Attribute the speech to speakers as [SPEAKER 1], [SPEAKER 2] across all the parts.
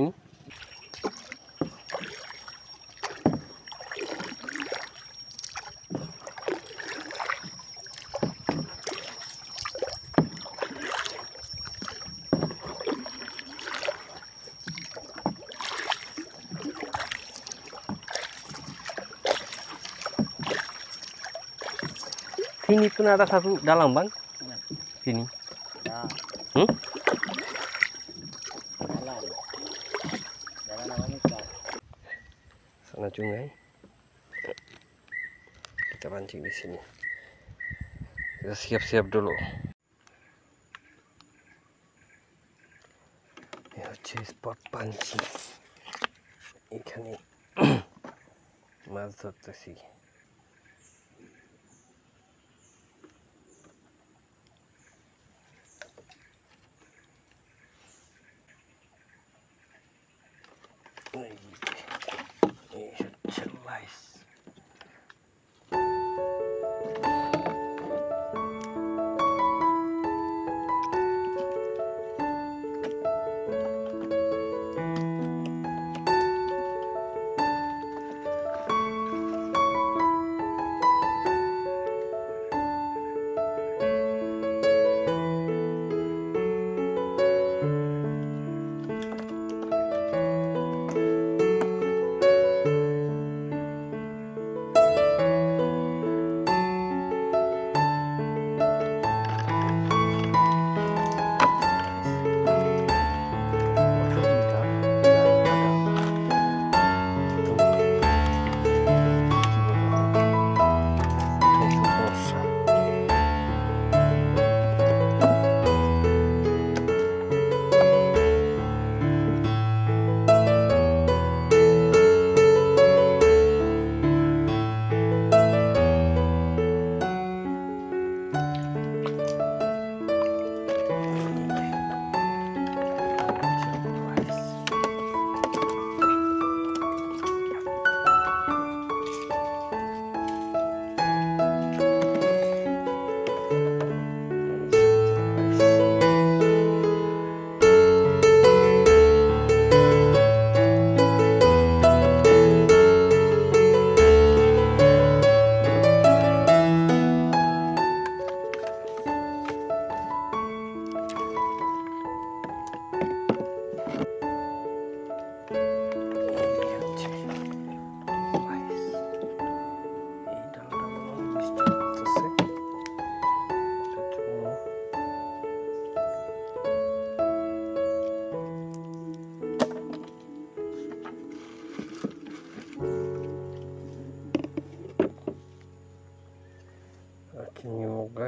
[SPEAKER 1] ini Sini pun ada satu dalam bang. Sini.
[SPEAKER 2] Ya.
[SPEAKER 1] Hmm? Sana sungai. Kita pancing di sini. Kita siap-siap dulu. Ya, spot pancing. Ikan ini. Mazot sih. Jelas.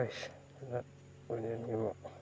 [SPEAKER 1] Guys, punya Nemo.
[SPEAKER 3] Get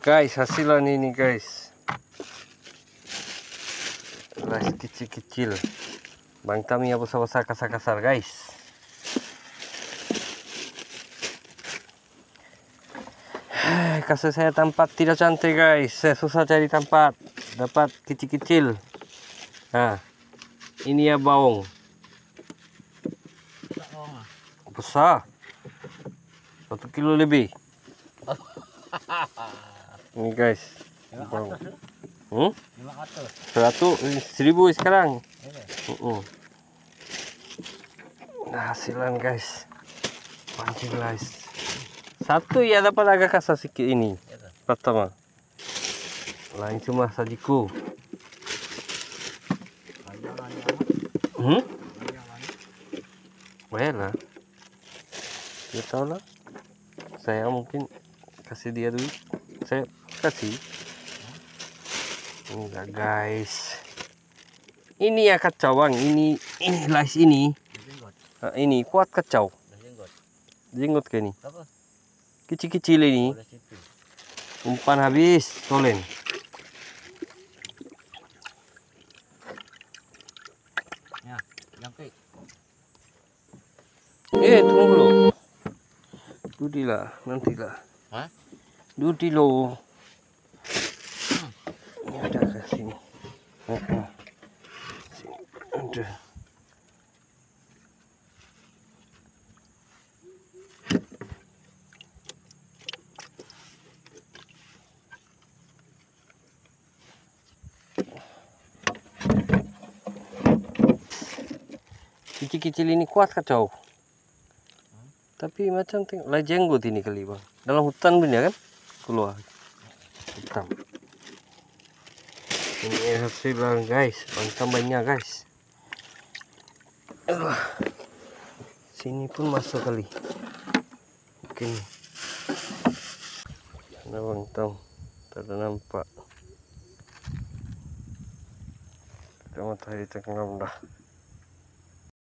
[SPEAKER 1] guys hasilan ini guys. Rice kecil-kecil. Bang Tami apa besar kasar-kasar guys. Kasih saya tempat tidak cantik guys. Saya susah cari tempat. Dapat kecil-kecil. Nah, ini ya bawang. Besar. Satu kilo lebih. Ini guys.
[SPEAKER 2] Katos.
[SPEAKER 1] Hmm?
[SPEAKER 2] Lima katos.
[SPEAKER 1] Seratus, eh, seribu sekarang.
[SPEAKER 2] Ini.
[SPEAKER 1] Uh-uh. Nah, hasilan guys. Pancing guys. Satu ya dapat agak kasar sedikit ini.
[SPEAKER 2] Ito.
[SPEAKER 1] Pertama. Lain cuma sajiku. Hmm?
[SPEAKER 2] Panjangan.
[SPEAKER 1] Well lah. Dia tahu lah. Saya mungkin kasih dia duit. Saya kasih. Enggak guys. Ini ya kacau bang. Ini ini lice ini. Ini kuat kacau.
[SPEAKER 2] Jenggot.
[SPEAKER 1] Ke ini. Kecil-kecil ini. Umpan habis. Tolen.
[SPEAKER 2] Ya.
[SPEAKER 1] Eh tunggu dulu. Dudilah. Nantilah.
[SPEAKER 2] Hah?
[SPEAKER 1] Dudi lo. Ada sini. Sini. Ada. Kecil-kecil ini kuat kacau. Tapi macam tengok lah jenggot ini kali bang. Dalam hutan punya kan? Keluar. Hitam. Ini hasilan guys. Bangkam banyak guys. Alah. Sini pun masuk kali. Mungkin. Ada bangtam. Tak ada nampak. Kita matahari tenggelam dah.